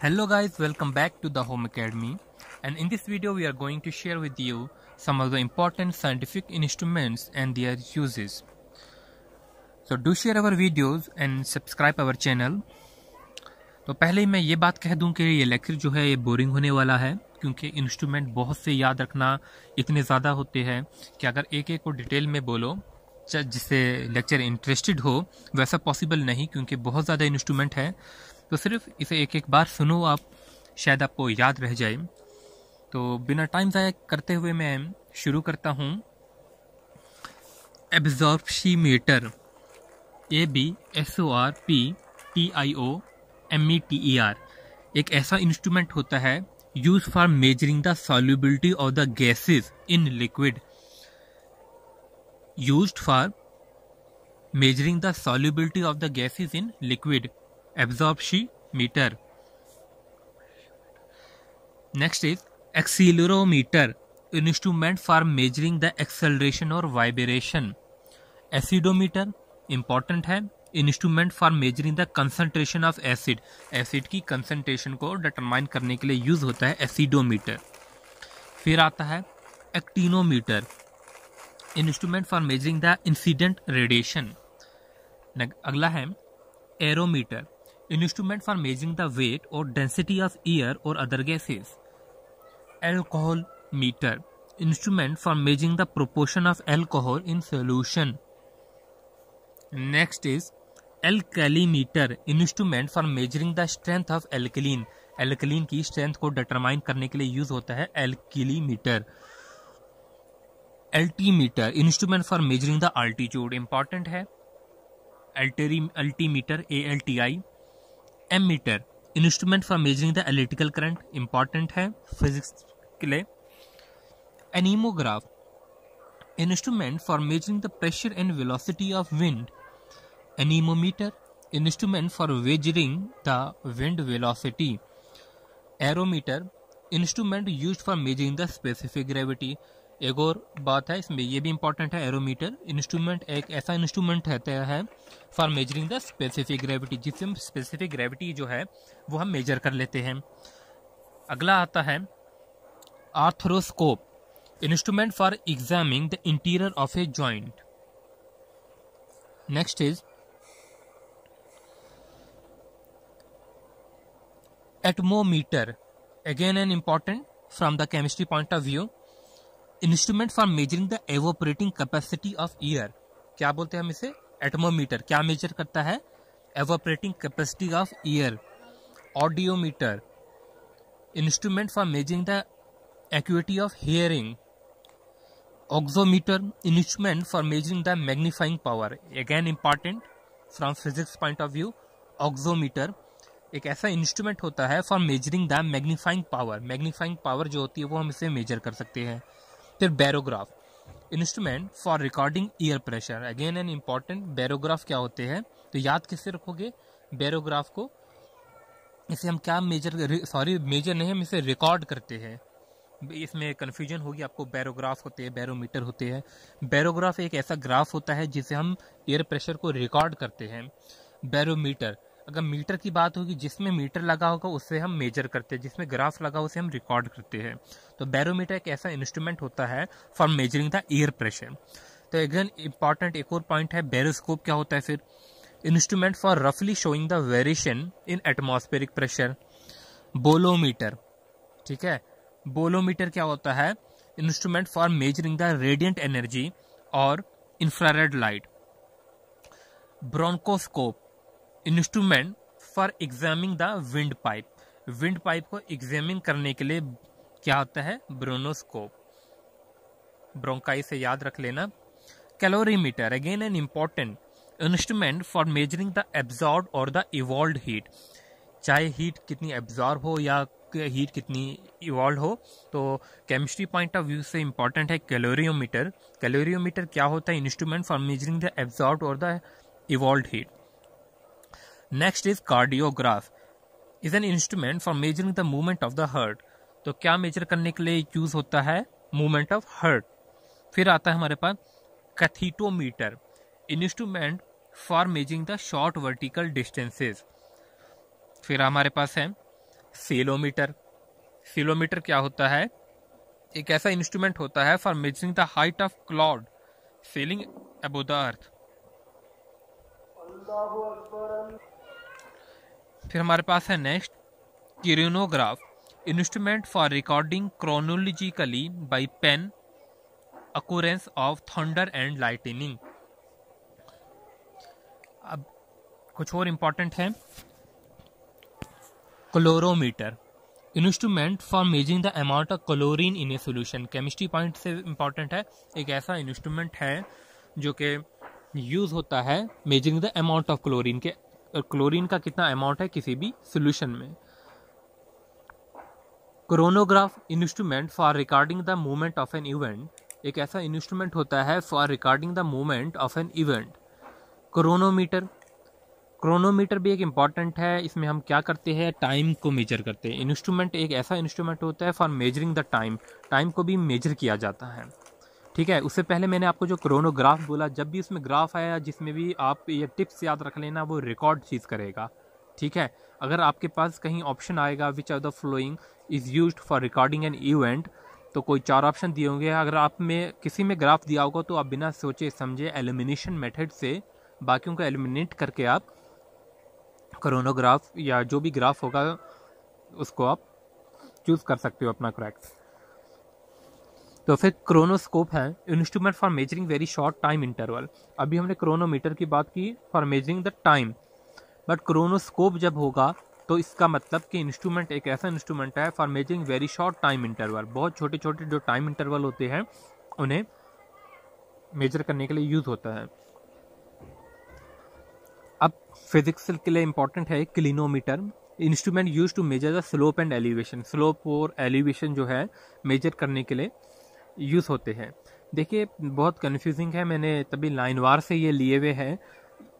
Hello guys, welcome back to the Home Academy and in this video we are going to share with you some of the important scientific instruments and their uses. So do share our videos and subscribe our channel. तो पहले मैं ये बात कह दूँ कि ये lecture जो है ये बोरिंग होने वाला है क्योंकि इंस्ट्रूमेंट बहुत से याद रखना इतने ज़्यादा होते हैं कि अगर एक एक को डिटेल में बोलो जिससे लेक्चर इंटरेस्टेड हो वैसा पॉसिबल नहीं क्योंकि बहुत ज़्यादा इंस्ट्रूमेंट है तो सिर्फ़ इसे एक एक बार सुनो आप, शायद आपको याद रह जाए। तो बिना टाइम ज़ाया करते हुए मैं शुरू करता हूँ। Absorptiometer A B S O R P T I O M E T E R एक ऐसा इंस्ट्रूमेंट होता है use for measuring the solubility of the gases in liquid use for measuring the the of the the in in liquid absorptiometer next is accelerometer instrument for measuring the acceleration or vibration acidometer important है instrument for measuring the concentration of acid acid की concentration को determine करने के लिए use होता है एसिडोमीटर फिर आता है actinometer instrument for measuring the incident radiation अगला है aerometer instrument for measuring the weight और डेंसिटी ऑफ़ ईयर और other gases alcohol meter instrument for measuring the proportion of alcohol in solution next is alkalimeter instrument for measuring the strength of alkaline alkaline की strength को determine करने के लिए use होता है alkalimeter altimeter instrument for measuring the altitude important है. Altimeter A L T I M meter instrument for measuring the electrical current important है physics के लिए. Anemograph instrument for measuring the pressure and velocity of wind anemometer instrument for measuring the wind velocity aerometer instrument use for measuring the specific gravity एक और बात है, इसमें ये भी इंपॉर्टेंट है एरोमीटर इंस्ट्रूमेंट एक ऐसा इंस्ट्रूमेंट रहता है for measuring the specific gravity जिससे हम स्पेसिफिक ग्रेविटी जो है, वो हम मेजर कर लेते हैं। अगला आता है arthroscope instrument for examining the interior of a joint next is atmometer again an important from the chemistry point of view instrument for measuring the evaporating capacity of air क्या बोलते हैं हम इसे? एटमोमीटर क्या मेजर करता है? Evaporating capacity of air audiometer instrument for measuring the acuity of hearing auxometer instrument for measuring the magnifying power again important from physics point of view auxometer एक ऐसा इंस्ट्रूमेंट होता है for measuring the magnifying power magnifying power जो होती है वो हम इसे मेजर कर सकते हैं। फिर barograph instrument for recording air pressure again an important barograph क्या होते हैं? तो याद किससे रखोगे? बैरोग्राफ को इसे हम क्या मेजर सॉरी मेजर नहीं, हम इसे रिकॉर्ड करते हैं। इसमें कन्फ्यूज़न होगी, आपको बैरोग्राफ होते हैं बैरोमीटर होते हैं। बैरोग्राफ एक ऐसा ग्राफ होता है जिसे हम एयर प्रेशर को रिकॉर्ड करते हैं। बैरोमीटर अगर मीटर की बात होगी, जिसमें मीटर लगा होगा, उससे हम मेजर करते हैं। जिसमें ग्राफ लगा, उसे हम रिकॉर्ड करते हैं। तो बैरोमीटर एक ऐसा इंस्ट्रूमेंट होता है for measuring the air pressure तो अगेन इंपॉर्टेंट एक और पॉइंट है बैरोस्कोप क्या होता है फिर? इंस्ट्रूमेंट फॉर रफली showing the variation in atmospheric pressure bolometer ठीक है? बोलोमीटर क्या होता है? Instrument for measuring the radiant energy और infrared light bronchoscope instrument for examining the wind pipe wind pipe को एग्जामिन करने के लिए क्या होता है? ब्रोनोस्कोप ब्रोंकाई से याद रख लेना। Calorimeter again an important instrument for measuring the absorb और द इवॉल्व हीट चाहे हीट कितनी एब्जॉर्ब हो या हीट कितनी इवॉल्व हो तो केमिस्ट्री पॉइंट ऑफ़ व्यू से इंपॉर्टेंट है कैलोरियोमीटर कैलोरियोमीटर क्या होता है? Instrument for measuring the absorb और the evolve heat next is cardiograph is an instrument for measuring the movement of the heart तो क्या मेजर करने के लिए यूज़ होता है? मूवमेंट ऑफ़ हार्ट फिर आता है हमारे पास cathetometer instrument for measuring the short vertical distances फिर हमारे पास है सेलोमीटर सेलोमीटर क्या होता है? एक ऐसा इंस्ट्रूमेंट होता है for measuring the height of cloud ceiling above the earth फिर हमारे पास है next ceraunograph instrument for recording chronologically by pen occurrence of thunder and lightning अब कुछ और इंपॉर्टेंट है। Chlorometer instrument for measuring the amount of chlorine in a solution chemistry point से important है। एक ऐसा इंस्ट्रूमेंट है जो कि यूज़ होता है measuring the amount of chlorine के क्लोरीन का कितना अमाउंट है किसी भी सोल्यूशन में? Chronograph instrument for recording the movement of an event एक ऐसा इंस्ट्रूमेंट होता है for recording the movement of an event chronometer chronometer भी एक इंपॉर्टेंट है। इसमें हम क्या करते हैं? टाइम को मेजर करते हैं। इंस्ट्रूमेंट एक ऐसा इंस्ट्रूमेंट होता है for measuring the time time को भी मेजर किया जाता है। ठीक है, उससे पहले मैंने आपको जो क्रोनोग्राफ बोला, जब भी उसमें ग्राफ आया, जिसमें भी आप ये टिप्स याद रख लेना, वो रिकॉर्ड चीज़ करेगा। ठीक है, अगर आपके पास कहीं ऑप्शन आएगा which are the following is use for recording an event तो कोई चार ऑप्शन दिए होंगे। अगर आप में किसी में ग्राफ दिया होगा तो आप बिना सोचे समझे एलिमिनेशन मेथड से बाकियों को एलिमिनेट करके आप करोनोग्राफ या जो भी ग्राफ होगा, उसको आप चूज़ कर सकते हो अपना क्रैक तो फिर क्रोनोस्कोप है। Instrument for measuring very short time interval अभी हमने क्रोनोमीटर की बात की for measuring the time but chronoscope जब होगा तो इसका मतलब कि इंस्ट्रूमेंट एक ऐसा इंस्ट्रूमेंट है for measuring very short time interval बहुत छोटे छोटे जो टाइम इंटरवल होते हैं, उन्हें मेजर करने के लिए यूज़ होता है। अब फिजिक्स के लिए इंपॉर्टेंट है clinometer instrument use to measure the slope and elevation slope और एलिवेशन जो है मेजर करने के लिए। यूज़ होते हैं। देखिए, बहुत कन्फ्यूजिंग है, मैंने तभी लाइनवार से ये लिए हुए हैं।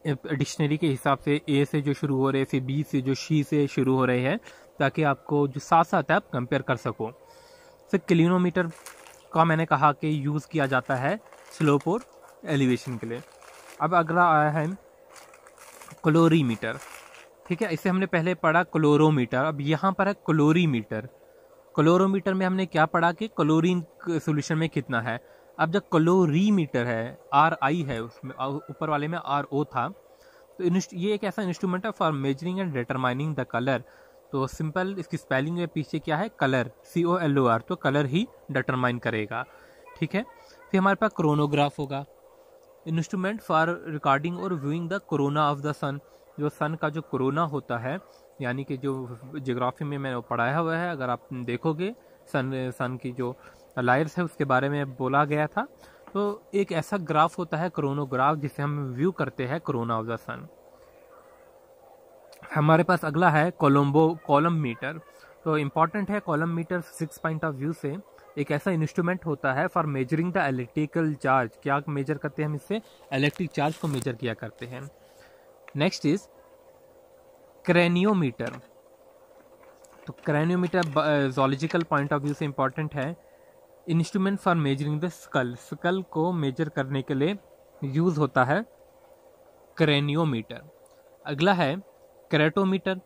डिक्शनरी के हिसाब से ए से जो शुरू हो रहे हैं, फिर बी से जो शी से शुरू हो रहे हैं, ताकि आपको जो साथ साथ है, आप कंपेयर कर सको। फिर क्लिनोमीटर का मैंने कहा कि यूज़ किया जाता है स्लोप और एलिवेशन के लिए। अब अगला आया है क्लोरीमीटर ठीक है, इसे हमने पहले पढ़ा क्लोरोमीटर अब यहाँ पर है क्लोरीमीटर क्लोरोमीटर में हमने क्या पढ़ा कि क्लोरीन सोल्यूशन में कितना है? अब जब क्लोरीमीटर है आर आई है, उसमें ऊपर वाले में आर ओ था तो ये एक ऐसा इंस्ट्रूमेंट है for measuring and determining the colour तो सिंपल इसकी स्पेलिंग में पीछे क्या है? Colour C O L O R तो कलर ही डिटरमाइन करेगा। ठीक है? फिर हमारे पास क्रोनोग्राफ होगा। इंस्ट्रूमेंट फॉर रिकॉर्डिंग और viewing the corona of the sun जो सन का जो कोरोना होता है यानी कि जो जोग्राफी में मैंने पढ़ाया हुआ है, अगर आप देखोगे, सन सन की जो लायर्स है, उसके बारे में बोला गया था। तो एक ऐसा ग्राफ होता है कोरोनोग्राफ जिसे हम व्यू करते हैं कोरोना ऑफ़ द सन हमारे पास अगला है कोलम्बो कॉलम मीटर तो इंपॉर्टेंट है coulombmeter six point of view से। एक ऐसा इंस्ट्रूमेंट होता है for measuring the electrical charge क्या मेजर करते हैं हम इससे? इलेक्ट्रिक चार्ज को मेजर किया करते हैं। Next is craniometer. तो craniometer zoological point of view से इंपॉर्टेंट है। Instrument for measuring the skull skull को मेजर करने के लिए यूज़ होता है क्रेनियोमीटर। अगला है क्रेटोमीटर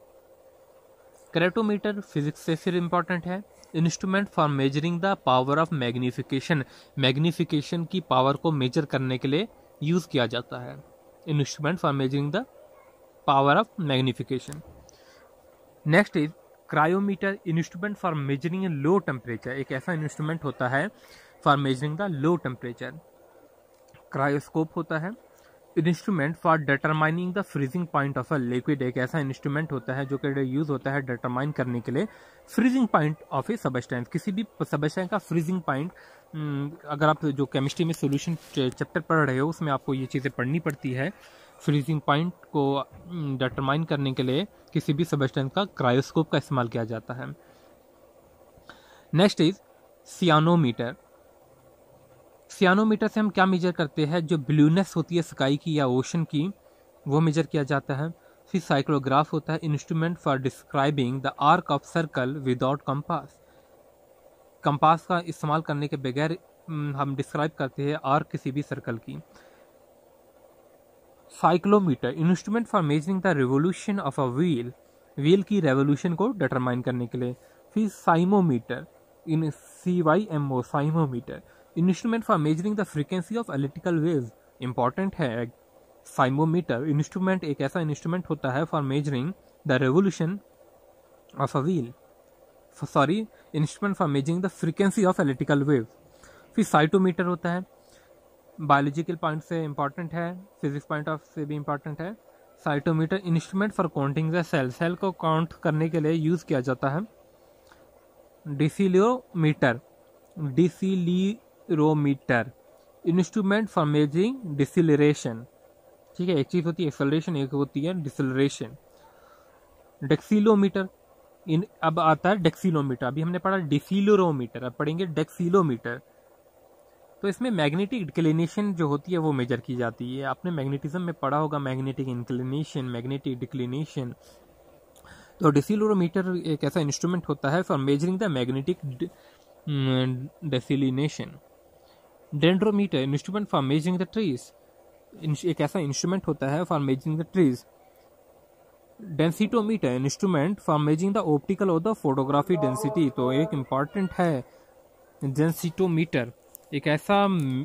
क्रेटोमीटर फिजिक्स से फिर इंपॉर्टेंट है। Instrument for measuring the power of magnification magnification की पावर को मेजर करने के लिए यूज़ किया जाता है। Instrument for measuring the power of magnification next is cryometer instrument for measuring low temperature एक ऐसा इंस्ट्रूमेंट होता है for measuring the low temperature cryoscope होता है। Instrument for determining the freezing point of a liquid एक ऐसा instrument होता है जो कि यूज़ होता है डिटरमाइन करने के लिए। Freezing point of a substance किसी भी सबस्टेंस का फ्रीजिंग पॉइंट अगर आप जो केमिस्ट्री में सोल्यूशन चैप्टर पढ़ रहे हो, उसमें आपको ये चीज़ें पढ़नी पड़ती है। फ्रीजिंग पॉइंट को डिटरमाइन करने के लिए किसी भी सबस्टेंस का क्रायोस्कोप का इस्तेमाल किया जाता है। नेक्स्ट इज़ सियानोमीटर सियानोमीटर से हम क्या मेजर करते हैं? जो ब्लूनेस होती है स्काई की या ओशन की, वो मेजर किया जाता है। फिर साइक्लोग्राफ होता है instrument for describing the arc of circle without compass compass का इस्तेमाल करने के बगैर हम डिस्क्राइब करते हैं आर्क किसी भी सर्कल की। Cyclometer instrument for measuring the revolution of a wheel wheel की रेवोल्यूशन को डिटरमाइन करने के लिए। फिर cymometer in C Y M O cymometer instrument for measuring the frequency of electrical wave important है। साइमोमीटर इंस्ट्रूमेंट एक ऐसा इंस्ट्रूमेंट होता है for measuring the revolution of a wheel sorry instrument for measuring the frequency of electrical wave फिर cytometer होता है। Biological point से important है फिजिक्स पॉइंट ऑफ़ से भी इंपॉर्टेंट है। Cytometer instrument for counting the cell cell को count करने के लिए यूज़ किया जाता है। Declinometer declinometer instrument for measuring declination ठीक है, एक चीज़ होती है एक्सलरेशन एक होती है डिसिलरेशन डेक्सिलोमीटर इन अब आता है डेक्सिलोमीटर अभी हमने पढ़ा डिसिलोरोमीटर अब पढ़ेंगे डेक्सिलोमीटर तो इसमें मैग्नेटिक डिक्लिनेशन जो होती है वो मेजर की जाती है। आपने मैग्नेटिज्म में पढ़ा होगा मैग्नेटिक इंक्लिनेशन, मैग्नेटिक डिक्लिनेशन। तो डिसिलोमीटर एक ऐसा इंस्ट्रूमेंट होता है for measuring the magnetic declination dendrometer instrument for measuring the trees एक ऐसा इंस्ट्रूमेंट होता है for measuring the trees densitometer instrument for measuring the optical और द फोटोग्राफी डेंसिटी तो एक इंपॉर्टेंट है डेंसिटोमीटर एक ऐसा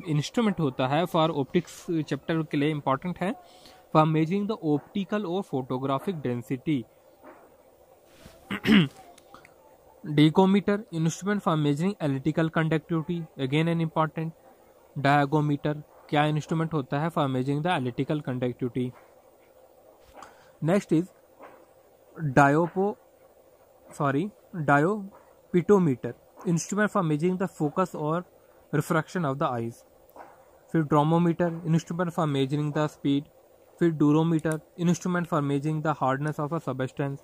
इंस्ट्रूमेंट होता है फॉर ऑप्टिक्स चैप्टर के लिए इंपॉर्टेंट है फॉर मेजरिंग द ऑप्टिकल और photographic density diagometer instrument for measuring electrical conductivity again an important diagometer क्या इंस्ट्रूमेंट होता है for measuring the electrical conductivity next is डायोपो sorry dioptometer instrument for measuring the focus और refraction of the eyes फिर dromometer instrument for measuring the speed फिर durometer instrument for measuring the hardness of a substance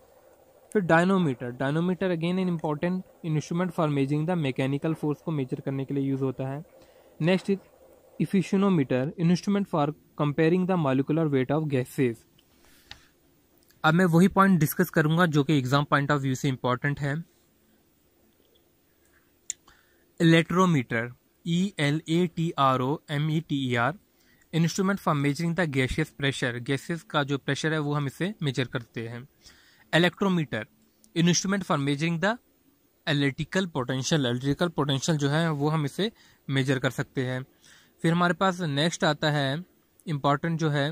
फिर dynamometer dynamometer again an important instrument for measuring the mechanical force को measure करने के लिए use होता है। Next is effusiometer instrument for comparing the molecular weight of gases अब मैं वही पॉइंट डिस्कस करूँगा जो कि एग्ज़ाम पॉइंट ऑफ़ व्यू से इंपॉर्टेंट है। Elaterometer E L A T R O M E T E R instrument for measuring the gaseous pressure gases का जो प्रेशर है, वो हम इसे मेजर करते हैं। Electrometer instrument for measuring the electrical potential electrical potential जो है, वो हम इसे मेजर कर सकते हैं। फिर हमारे पास नेक्स्ट आता है इंपॉर्टेंट जो है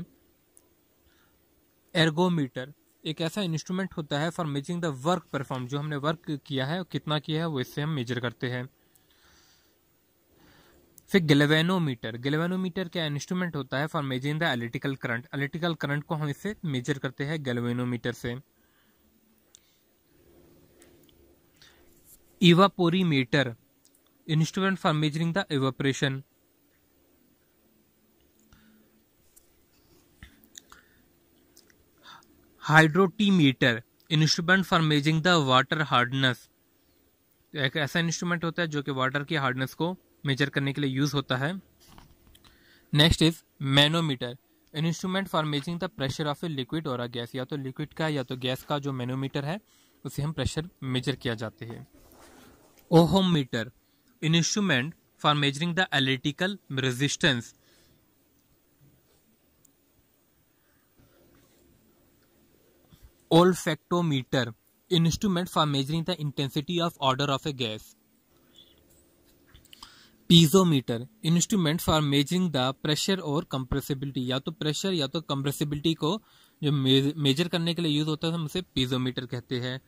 एर्गोमीटर एक ऐसा इंस्ट्रूमेंट होता है for measuring the work perform जो हमने वर्क किया है, कितना किया है, वो इससे हम मेजर करते हैं। फिर गलेवेनोमीटर गलेवेनोमीटर क्या इंस्ट्रूमेंट होता है for measuring the electrical current electrical current को हम इससे मेजर करते हैं गलेवेनोमीटर से. Evaporimeter instrument for measuring the evaporation hydrotimeter instrument for measuring the water hardness एक ऐसा इंस्ट्रूमेंट होता है जो कि वाटर की हार्डनेस को मेजर करने के लिए यूज़ होता है। Next is manometer an instrument for measuring the pressure of a liquid और अ गैस या तो लिक्विड का या तो गैस का जो मैनोमीटर है, उसे हम प्रेशर मेजर किया जाते हैं। Ohmmeter instrument for measuring the electrical resistance olfactometer. Instrument for measuring the intensity of odour of a gas. Piezometer instrument for measuring the pressure और कंप्रेसिबिलिटी या तो प्रेशर या तो कंप्रेसिबिलिटी को जो मेजर करने के लिए यूज़ होता है, हम उसे पीजोमीटर कहते हैं।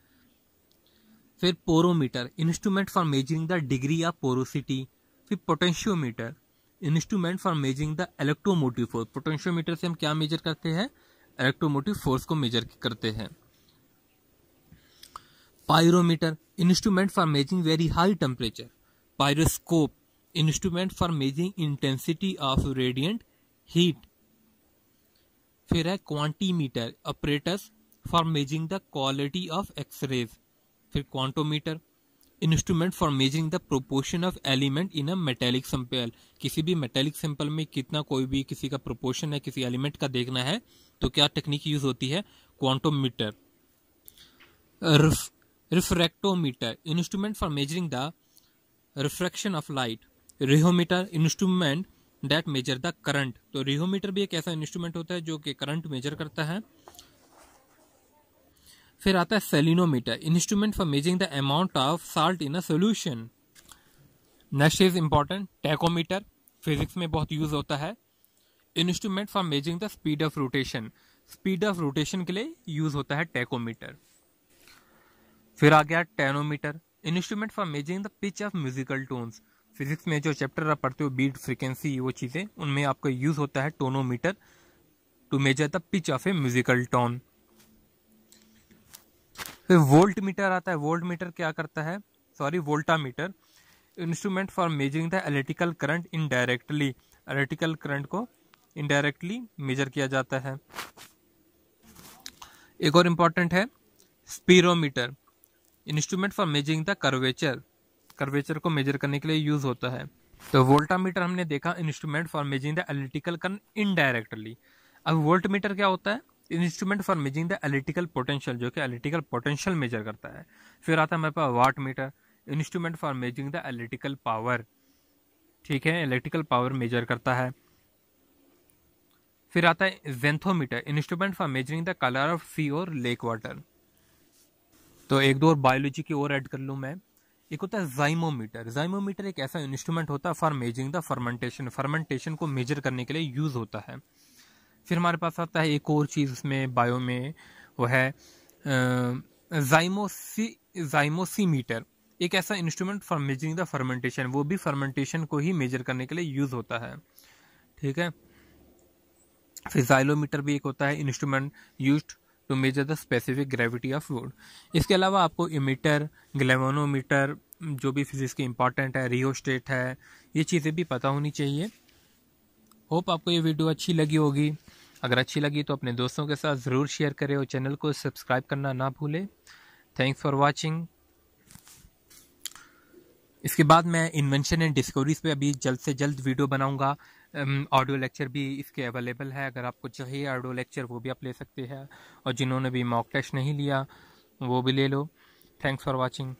फिर porometer instrument for measuring the degree of porosity फिर potentiometer instrument for measuring the electromotive force potentiometer से हम क्या मेजर करते हैं? इलेक्ट्रोमोटिव फोर्स को मेजर करते हैं। Pyrometer instrument for measuring very high temperature pyroscope instrument for measuring intensity of radiant heat फिर है quantimeter operators for measuring the quality of x-rays फिर quantometer instrument for measuring the proportion of element in a metallic sample किसी भी metallic sample में कितना कोई भी किसी का प्रोपोर्शन है किसी एलिमेंट का देखना है तो क्या टेक्निक यूज़ होती है? Quantometer refractometer instrument for measuring the refraction of light rheometer instrument that measure the current तो रिहोमीटर भी एक ऐसा इंस्ट्रूमेंट होता है जो कि करंट मेजर करता है। फिर आता है salinometer instrument for measuring the amount of salt in a solution next is important tachometer physics में बहुत यूज़ होता है। Instrument for measuring the speed of rotation speed of rotation के लिए यूज़ होता है टैकोमीटर फिर आ गया tonometer instrument for measuring the pitch of musical tones physics में जो चैप्टर आप पढ़ते हो, बीट फ्रिक्वेंसी, वो चीज़ें, उनमें आपका यूज़ होता है tonometer to measure the pitch of a musical tone फिर वोल्ट मीटर आता है। वोल्ट मीटर क्या करता है? Sorry voltameter instrument for measuring the electrical current indirectly electrical current को इनडायरेक्टली मेजर किया जाता है। एक और इंपॉर्टेंट है spherometer instrument for measuring the curvature curvature को मेजर करने के लिए यूज़ होता है। तो वोल्टामीटर हमने देखा instrument for measuring the electrical current indirectly अब वोल्ट मीटर क्या होता है? Instrument for measuring the electrical potential जो कि इलेक्ट्रिकल पोटेंशियल मेजर करता है। फिर आता है हमारे पास wattmeter instrument for measuring the electrical power ठीक है? इलेक्ट्रिकल पावर मेजर करता है। फिर आता है xanthometer instrument for measuring the colour of sea और लेक वाटर तो एक दो और बायोलॉजी की ओर ऐड कर लूँ मैं। एक होता है जाइमोमीटर जाइमोमीटर एक ऐसा इंस्ट्रूमेंट होता है for measuring the fermentation fermentation को मेजर करने के लिए यूज़ होता है. फिर हमारे पास आता है एक और चीज़ उसमें बायो में, वो है जाइमोसी जाइमोसीमीटर एक ऐसा instrument for measuring the fermentation वो भी फर्मेंटेशन को ही मेजर करने के लिए यूज़ होता है. ठीक है? फिर जाइलोमीटर भी एक होता है instrument use to measure the specific gravity of food इसके अलावा आपको इमीटर ग्लेमोनोमीटर जो भी फिजिक्स की इंपॉर्टेंट है रियोस्टेट है, ये चीज़ें भी पता होनी चाहिए। होप आपको ये वीडियो अच्छी लगी होगी। अगर अच्छी लगी तो अपने दोस्तों के साथ ज़रूर शेयर करें और चैनल को सब्सक्राइब करना ना भूलें। थैंक्स फॉर वॉचिंग इसके बाद मैं इन्वेंशन एंड डिस्कवरीज पे अभी जल्द से जल्द वीडियो बनाऊँगा। ऑडियो लेक्चर भी इसके अवेलेबल है। अगर आपको चाहिए ऑडियो लेक्चर वो भी आप ले सकते हैं। और जिन्होंने भी मॉक टेस्ट नहीं लिया, वो भी ले लो। Thanks for watching